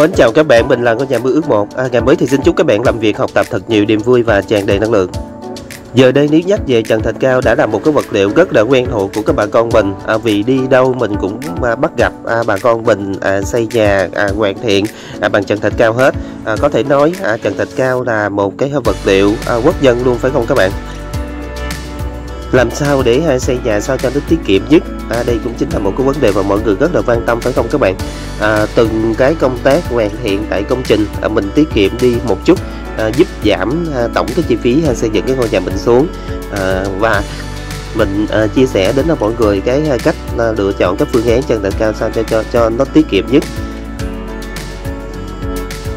Mến chào các bạn, mình là ngôi nhà mưa ước một. À, ngày mới thì xin chúc các bạn làm việc học tập thật nhiều niềm vui và tràn đầy năng lượng. Giờ đây nếu nhắc về trần thạch cao đã là một cái vật liệu rất là quen thuộc của các bà con mình à, vì đi đâu mình cũng à, bắt gặp à, bà con mình à, xây nhà à, hoàn thiện à, bằng trần thạch cao hết. À, có thể nói à, trần thạch cao là một cái vật liệu à, quốc dân luôn phải không các bạn? Làm sao để à, xây nhà sao cho nó tiết kiệm nhất? À, đây cũng chính là một cái vấn đề mà mọi người rất là quan tâm phải không các bạn? À, từng cái công tác hoàn thiện tại công trình à, mình tiết kiệm đi một chút à, giúp giảm à, tổng cái chi phí à, xây dựng cái ngôi nhà mình xuống. À, và mình à, chia sẻ đến là mọi người cái à, cách à, lựa chọn các phương án trần thạch cao sao cho cho cho nó tiết kiệm nhất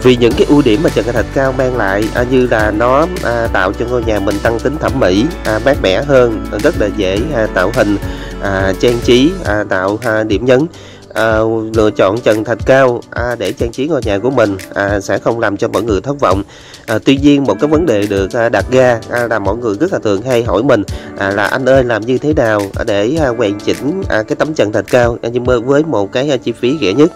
vì những cái ưu điểm mà trần thạch cao mang lại à, như là nó à, tạo cho ngôi nhà mình tăng tính thẩm mỹ à, mát mẻ hơn rất là dễ à, tạo hình à, trang trí à, tạo à, điểm nhấn. À, lựa chọn trần thạch cao à, để trang trí ngôi nhà của mình à, sẽ không làm cho mọi người thất vọng. À, tuy nhiên một cái vấn đề được à, đặt ra à, là mọi người rất là thường hay hỏi mình à, là anh ơi làm như thế nào để à, hoàn chỉnh à, cái tấm trần thạch cao à, nhưng với một cái à, chi phí rẻ nhất?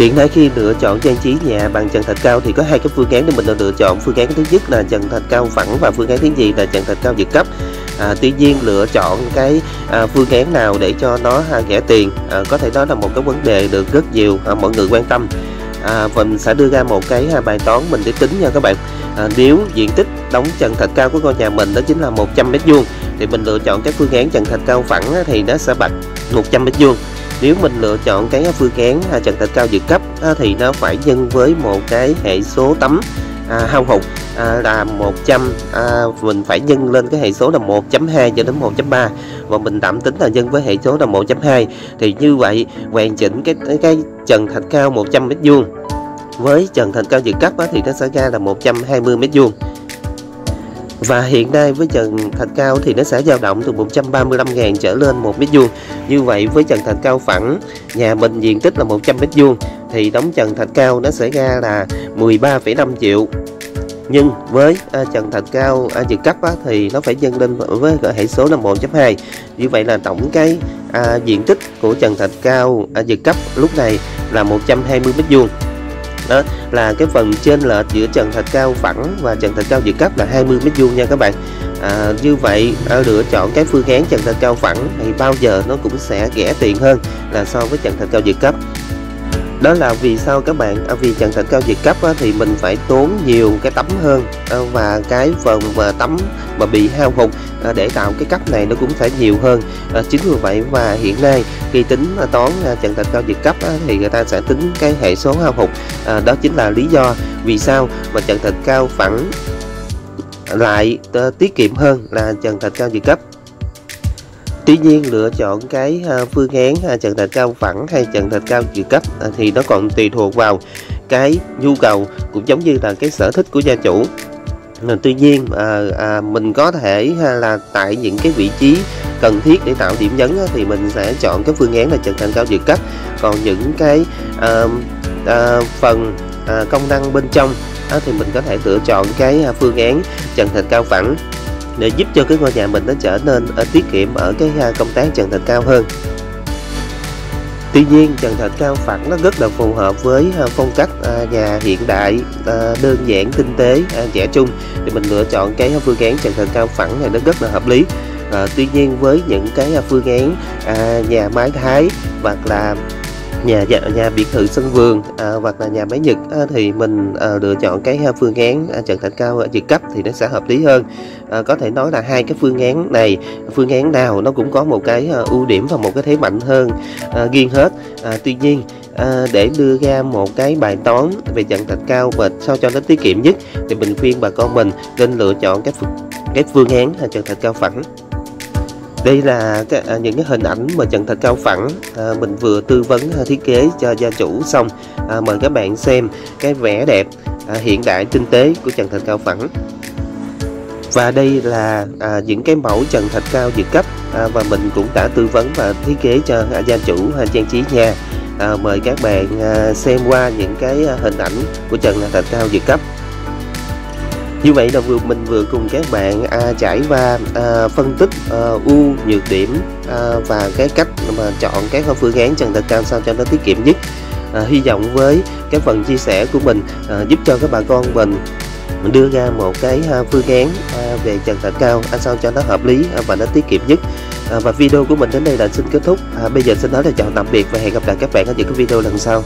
Hiện nay khi lựa chọn trang trí nhà bằng trần thạch cao thì có hai cái phương án để mình lựa chọn. Phương án thứ nhất là trần thạch cao phẳng và phương án thứ nhì là trần thạch cao vượt cấp. À, tuy nhiên lựa chọn cái à, phương án nào để cho nó à, rẻ tiền à, có thể đó là một cái vấn đề được rất nhiều à, mọi người quan tâm. À, và mình sẽ đưa ra một cái à, bài toán mình để tính nha các bạn. À, nếu diện tích đóng trần thạch cao của ngôi nhà mình đó chính là 100 mét vuông thì mình lựa chọn cái phương án trần thạch cao phẳng thì nó sẽ bằng 100 mét vuông nếu mình lựa chọn cái phương án à, trần thạch cao dự cấp à, thì nó phải nhân với một cái hệ số tấm à, hao hụt à, là 100 à, mình phải nhân lên cái hệ số là 1.2 cho đến 1.3 và mình tạm tính là nhân với hệ số là 1.2 thì như vậy hoàn chỉnh cái cái trần thạch cao 100 mét vuông. Với trần thạch cao dự cấp á, thì nó sẽ ra là 120 mét vuông và hiện nay với trần thạch cao thì nó sẽ dao động từ 135.000 trở lên một mét vuông. Như vậy với trần thạch cao phẳng nhà mình diện tích là 100 mét vuông thì đóng trần thạch cao nó sẽ ra là 13,5 triệu. Nhưng với à, trần thạch cao à, dự cấp á, thì nó phải nhân lên với hệ số là 1.2 như vậy là tổng cái à, diện tích của trần thạch cao à, dự cấp lúc này là 120 mét vuông đó là cái phần trên lệch giữa trần thạch cao phẳng và trần thạch cao dự cấp là 20 mét vuông nha các bạn. À, như vậy à, lựa chọn cái phương án trần thạch cao phẳng thì bao giờ nó cũng sẽ rẻ tiền hơn là so với trần thạch cao dự cấp. Đó là vì sao các bạn? À, vì trần thạch cao vượt cấp á, thì mình phải tốn nhiều cái tấm hơn à, và cái phần và tấm mà bị hao hụt À, để tạo cái cấp này nó cũng phải nhiều hơn. À, chính vì vậy và hiện nay khi tính à, toán trận trần thạch cao vượt cấp thì người ta sẽ tính cái hệ số hao hụt. Đó chính là lý do vì sao mà trần thạch cao phẳng lại tiết kiệm hơn là trần thạch cao vượt cấp. Tuy nhiên, lựa chọn cái phương án trận trần thạch cao phẳng hay trần thạch cao dự cấp thì nó còn tùy thuộc vào cái nhu cầu cũng giống như là cái sở thích của gia chủ tuy nhiên à, à, mình có thể ha, là tại những cái vị trí cần thiết để tạo điểm nhấn á, thì mình sẽ chọn cái phương án là trần thạch cao dự cấp. Còn những cái à, à, phần à, công năng bên trong á, thì mình có thể lựa chọn cái à, phương án trần thạch cao phẳng để giúp cho cái ngôi nhà mình nó trở nên à, tiết kiệm ở cái à, công tác trần thạch cao hơn. Tuy nhiên trần thạch cao phẳng nó rất là phù hợp với à, phong cách à, nhà hiện đại à, đơn giản tinh tế trẻ trung. Thì mình lựa chọn cái phương án trần thạch cao phẳng này nó rất là hợp lý. À, tuy nhiên với những cái phương án à, nhà mái thái hoặc là nhà nhà, nhà biệt thự sân vườn à, hoặc là nhà máy nhật à, thì mình à, lựa chọn cái à, phương án à, trần thạch cao à, ở vượt cấp thì nó sẽ hợp lý hơn. À, có thể nói là hai cái phương án này phương án nào nó cũng có một cái à, ưu điểm và một cái thế mạnh hơn à, riêng hết. À, tuy nhiên à, để đưa ra một cái bài toán về trần thạch cao và sao cho nó tiết kiệm nhất thì mình khuyên bà con mình nên lựa chọn cái cái phương án à, trần thạch cao phẳng đây là cái, à, những cái hình ảnh mà trần thạch cao phẳng. À, mình vừa tư vấn à, thiết kế cho gia chủ xong. À, mời các bạn xem cái vẻ đẹp à, hiện đại tinh tế của trần thạch cao phẳng. Và đây là à, những cái mẫu trần thạch cao vượt cấp. À, và mình cũng đã tư vấn và thiết kế cho à, gia chủ à, trang trí nhà. À, mời các bạn à, xem qua những cái à, hình ảnh của trần thạch cao vượt cấp như vậy là vừa mình vừa cùng các bạn à, trải qua à, phân tích à, ưu nhược điểm à, và cái cách mà chọn các phương án trần thạch cao sao cho nó tiết kiệm nhất. À, hy vọng với cái phần chia sẻ của mình à, giúp cho các bà con mình mình đưa ra một cái à, phương án à, về trần thạch cao à, sao cho nó hợp lý và nó tiết kiệm nhất. Và video của mình đến đây là xin kết thúc. À, bây giờ xin nói là chào tạm biệt và hẹn gặp lại các bạn ở những cái video lần sau.